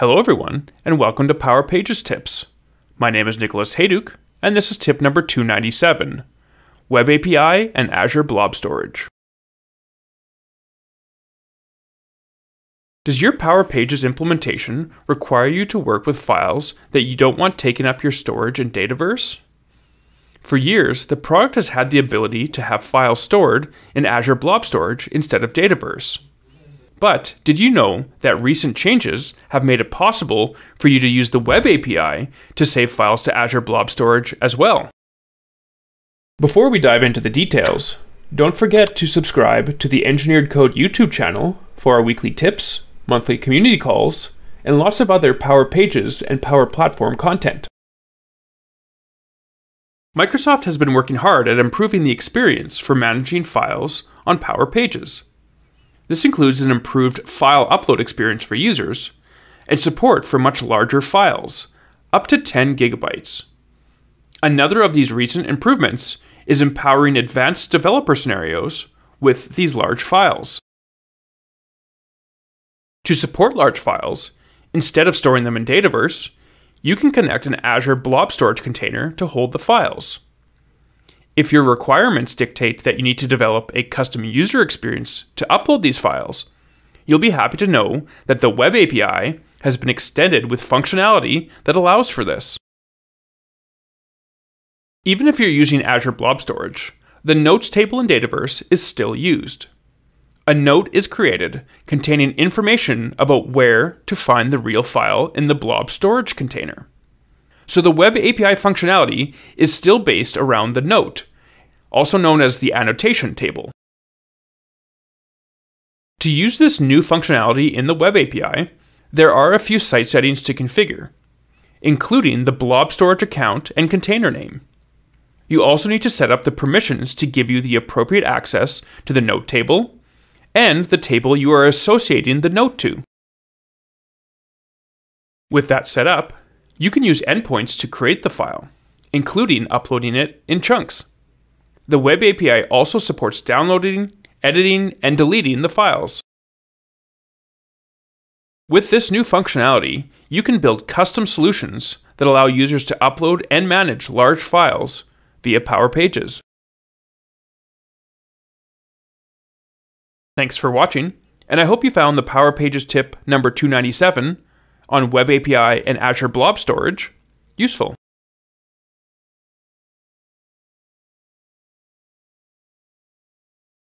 Hello, everyone, and welcome to Power Pages Tips. My name is Nicholas Hayduk, and this is tip number 297 Web API and Azure Blob Storage. Does your Power Pages implementation require you to work with files that you don't want taking up your storage in Dataverse? For years, the product has had the ability to have files stored in Azure Blob Storage instead of Dataverse. But did you know that recent changes have made it possible for you to use the Web API to save files to Azure Blob Storage as well? Before we dive into the details, don't forget to subscribe to the Engineered Code YouTube channel for our weekly tips, monthly community calls, and lots of other Power Pages and Power Platform content. Microsoft has been working hard at improving the experience for managing files on Power Pages. This includes an improved file upload experience for users and support for much larger files, up to 10 gigabytes. Another of these recent improvements is empowering advanced developer scenarios with these large files. To support large files, instead of storing them in Dataverse, you can connect an Azure Blob Storage container to hold the files. If your requirements dictate that you need to develop a custom user experience to upload these files, you'll be happy to know that the Web API has been extended with functionality that allows for this. Even if you're using Azure Blob Storage, the Notes table in Dataverse is still used. A note is created containing information about where to find the real file in the blob storage container. So the Web API functionality is still based around the note, also known as the annotation table. To use this new functionality in the Web API, there are a few site settings to configure, including the blob storage account and container name. You also need to set up the permissions to give you the appropriate access to the note table and the table you are associating the note to. With that set up, you can use endpoints to create the file, including uploading it in chunks. The Web API also supports downloading, editing, and deleting the files. With this new functionality, you can build custom solutions that allow users to upload and manage large files via Power Pages. Thanks for watching, and I hope you found the Power Pages tip number 297 on Web API and Azure Blob Storage useful.